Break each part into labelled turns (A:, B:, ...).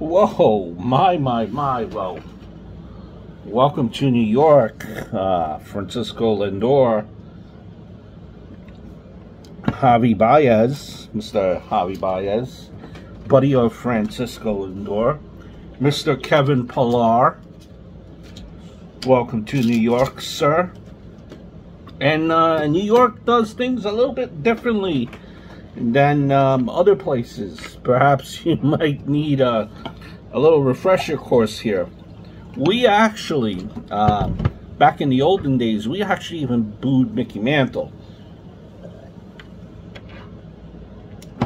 A: Whoa, my, my, my. Well, welcome to New York, uh, Francisco Lindor, Javi Baez, Mr. Javi Baez, buddy of Francisco Lindor, Mr. Kevin Pillar. Welcome to New York, sir. And uh, New York does things a little bit differently than um, other places. Perhaps you might need a, a little refresher course here. We actually, um, back in the olden days, we actually even booed Mickey Mantle.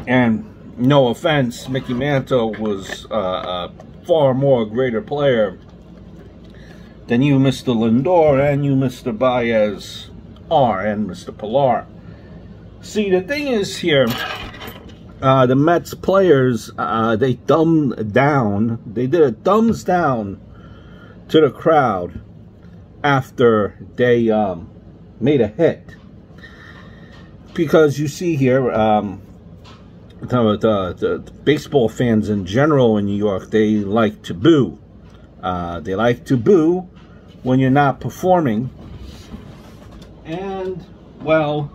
A: And no offense, Mickey Mantle was uh, a far more greater player than you, Mr. Lindor, and you, Mr. Baez are, and Mr. Pillar. See, the thing is here, uh, the Mets players, uh, they thumbed down, they did a thumbs down to the crowd after they um, made a hit. Because you see here, um, the, the, the, baseball fans in general in New York, they like to boo. Uh, they like to boo when you're not performing. And, well,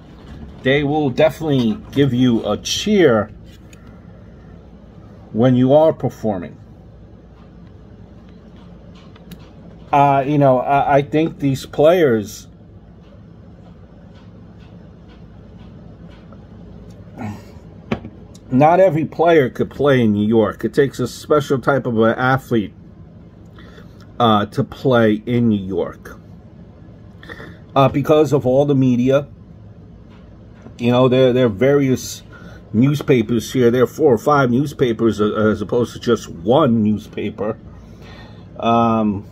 A: they will definitely give you a cheer when you are performing. Uh, you know, I, I think these players not every player could play in New York. It takes a special type of an athlete uh, to play in New York. Uh, because of all the media, you know, there, there are various newspapers here. There are four or five newspapers uh, as opposed to just one newspaper. Um,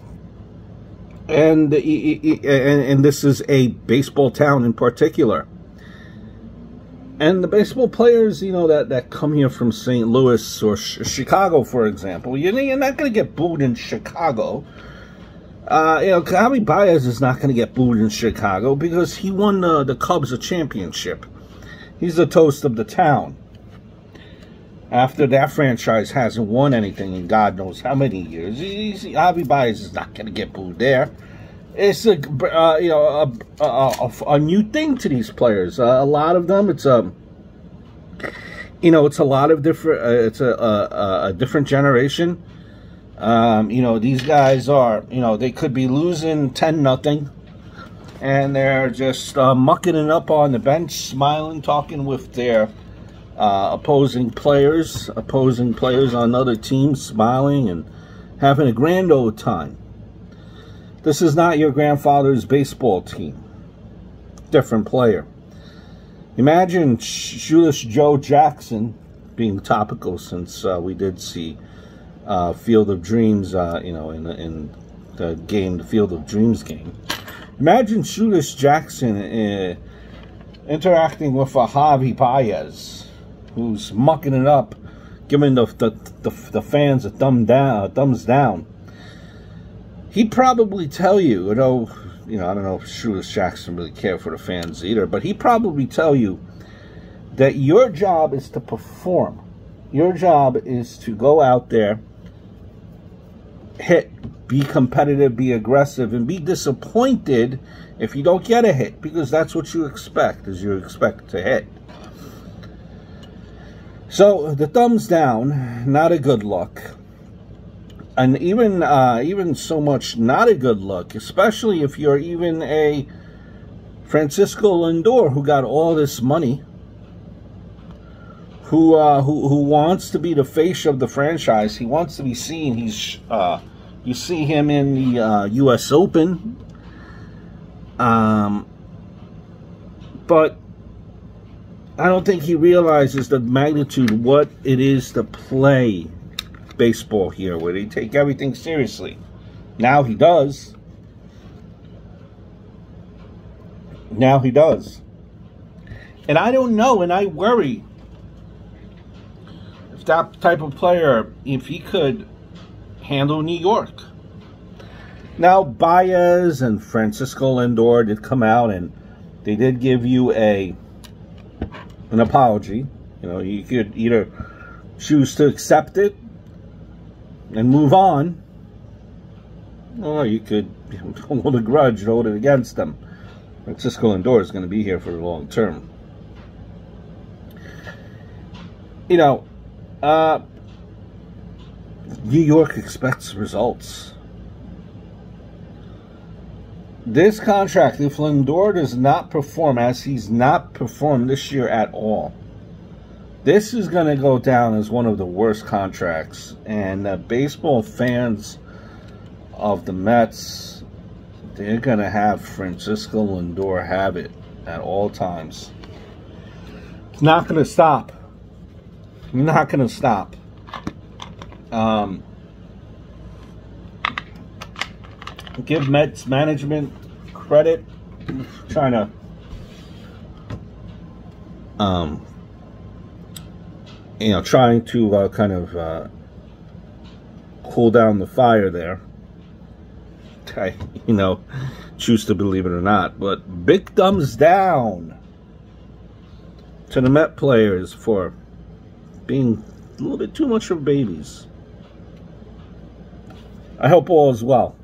A: and, and, and this is a baseball town in particular. And the baseball players, you know, that, that come here from St. Louis or Chicago, for example, you're, you're not going to get booed in Chicago. Uh, you know, Javi Baez is not going to get booed in Chicago because he won the, the Cubs a championship. He's the toast of the town. After that franchise hasn't won anything in God knows how many years, he's, Javi Baez is not going to get booed there. It's a uh, you know a, a, a, new thing to these players. Uh, a lot of them, it's a um, you know it's a lot of different. Uh, it's a, a, a different generation. Um, you know these guys are you know they could be losing ten nothing and they're just uh, mucking it up on the bench, smiling, talking with their uh, opposing players, opposing players on other teams, smiling and having a grand old time. This is not your grandfather's baseball team. Different player. Imagine Shoeless Joe Jackson being topical since uh, we did see uh, Field of Dreams, uh, you know, in, in the game, the Field of Dreams game. Imagine Shoeless Jackson uh, interacting with a Javi Baez, who's mucking it up, giving the the, the, the fans a thumb down, a thumbs down. He'd probably tell you, you know, you know, I don't know if Shoeless Jackson really care for the fans either, but he'd probably tell you that your job is to perform. Your job is to go out there, hit be competitive, be aggressive, and be disappointed if you don't get a hit because that's what you expect, is you expect to hit. So the thumbs down, not a good look. And even uh, even so much not a good look, especially if you're even a Francisco Lindor who got all this money, who uh, who who wants to be the face of the franchise. He wants to be seen. He's uh, you see him in the uh, U.S. Open. Um, but I don't think he realizes the magnitude what it is to play baseball here, where they take everything seriously. Now he does. Now he does. And I don't know, and I worry if that type of player, if he could handle New York. Now, Baez and Francisco Lindor did come out and they did give you a an apology. You know, you could either choose to accept it and move on, or you could hold a grudge and hold it against them. Francisco Lindor is going to be here for the long term. You know, uh, New York expects results. This contract, if Lindor does not perform as he's not performed this year at all, this is going to go down as one of the worst contracts. And uh, baseball fans of the Mets, they're going to have Francisco Lindor have it at all times. It's not going to stop. Not going to stop. Um, give Mets management credit. trying to um, you know, trying to uh, kind of uh, cool down the fire there. I, you know, choose to believe it or not, but big thumbs down to the Met players for being a little bit too much of babies. I hope all is well.